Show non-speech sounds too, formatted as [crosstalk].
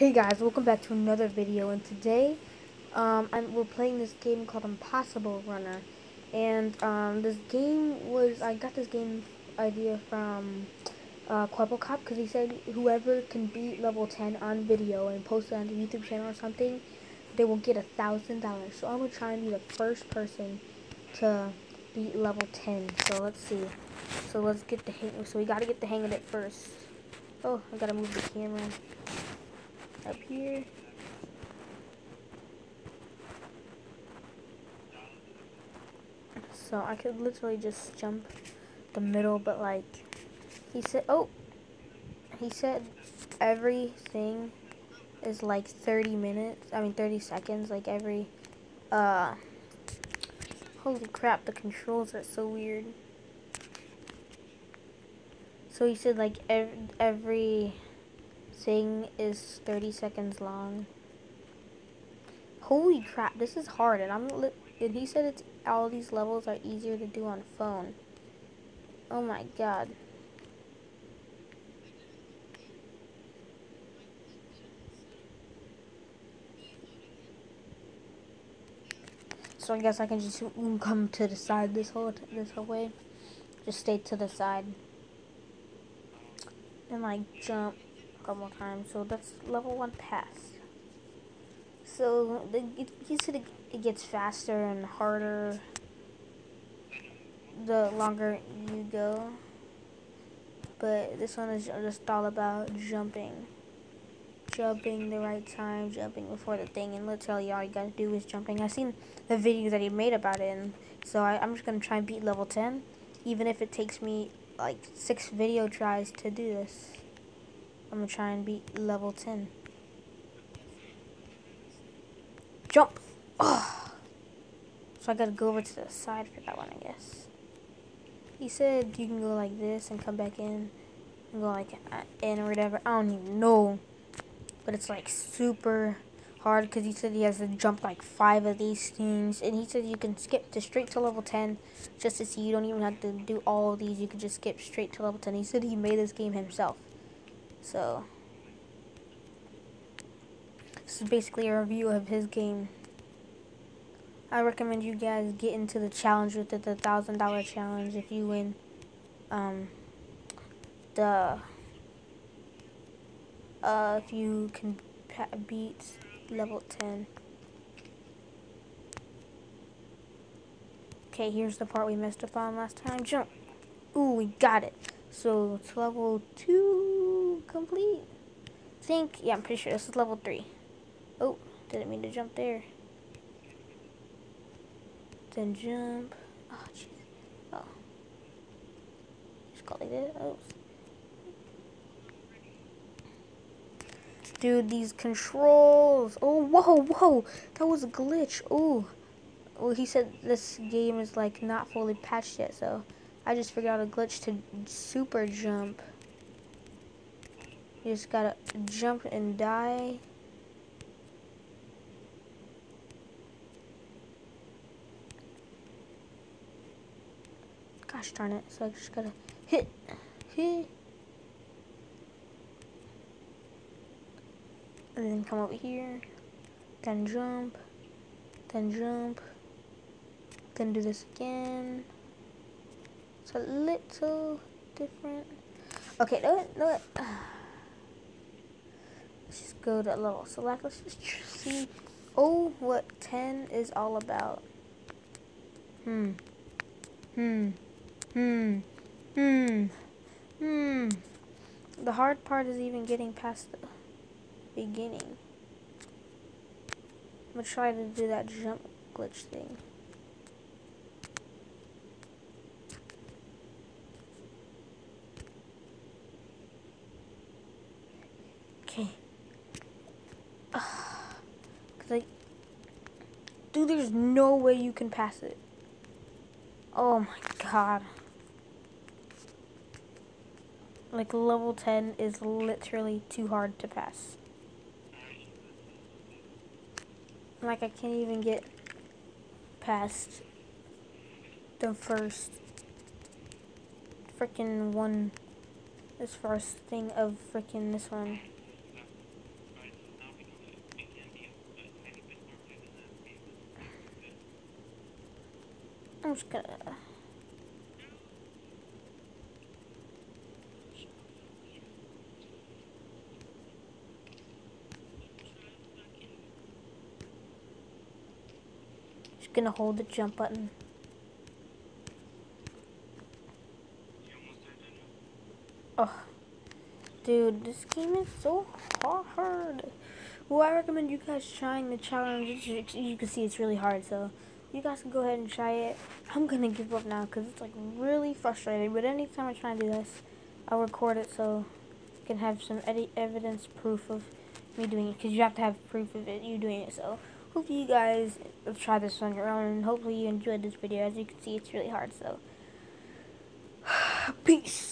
Hey guys, welcome back to another video, and today um, we're playing this game called Impossible Runner, and um, this game was, I got this game idea from uh, Cop because he said whoever can beat level 10 on video and post it on the YouTube channel or something, they will get a thousand dollars. So I'm going to try and be the first person to beat level 10, so let's see. So let's get the hang, so we got to get the hang of it first. Oh, I got to move the camera up here. So I could literally just jump the middle, but like, he said, oh, he said everything is like 30 minutes, I mean 30 seconds, like every, uh, holy crap, the controls are so weird. So he said like every, every thing is 30 seconds long. Holy crap, this is hard, and I'm and he said it's all these levels are easier to do on phone. Oh my god. So I guess I can just come to the side this whole this whole way. Just stay to the side. And like jump couple times. So that's level one pass. So the, it, he said it, it gets faster and harder the longer you go. But this one is just all about jumping. Jumping the right time, jumping before the thing, and literally all you gotta do is jumping. I've seen the videos that he made about it, and so I, I'm just gonna try and beat level 10, even if it takes me like six video tries to do this. I'm gonna try and beat level 10. Jump! So I gotta go over to the side for that one, I guess. He said you can go like this and come back in and go like uh, in or whatever. I don't even know. But it's like super hard because he said he has to jump like five of these things. And he said you can skip to straight to level 10 just to see you don't even have to do all of these. You can just skip straight to level 10. He said he made this game himself. So, this is basically a review of his game. I recommend you guys get into the challenge with it, the thousand dollar challenge if you win um, the uh, if you can beat level 10. Okay, here's the part we messed up on last time. Jump. Ooh, we got it. So it's level 2 complete. I think, yeah, I'm pretty sure this is level 3. Oh, didn't mean to jump there. Then jump. Oh, jeez. Oh. Just got like. Oh. Dude, these controls. Oh, whoa, whoa. That was a glitch. Oh. Well, he said this game is like not fully patched yet, so I just figured out a glitch to super jump. You just gotta jump and die. Gosh darn it. So I just gotta hit, hit. And then come over here. Then jump. Then jump. Then do this again. It's a little different. Okay, no, no. [sighs] Go to level select. Let's just see oh what 10 is all about. Hmm. Hmm. Hmm. Hmm. Hmm. The hard part is even getting past the beginning. I'm gonna try to do that jump glitch thing. Okay. Cause like, dude, there's no way you can pass it. Oh my god. Like level 10 is literally too hard to pass. Like I can't even get past the first freaking one this first thing of freaking this one. I'm just gonna. Just gonna hold the jump button. Oh, dude, this game is so hard. Well, I recommend you guys trying the challenge. You can see it's really hard, so you guys can go ahead and try it. I'm gonna give up now because it's like really frustrating. But anytime I try to do this, I'll record it so you can have some evidence, proof of me doing it. Because you have to have proof of it, you doing it. So hopefully you guys have tried this on your own, and hopefully you enjoyed this video. As you can see, it's really hard. So [sighs] peace.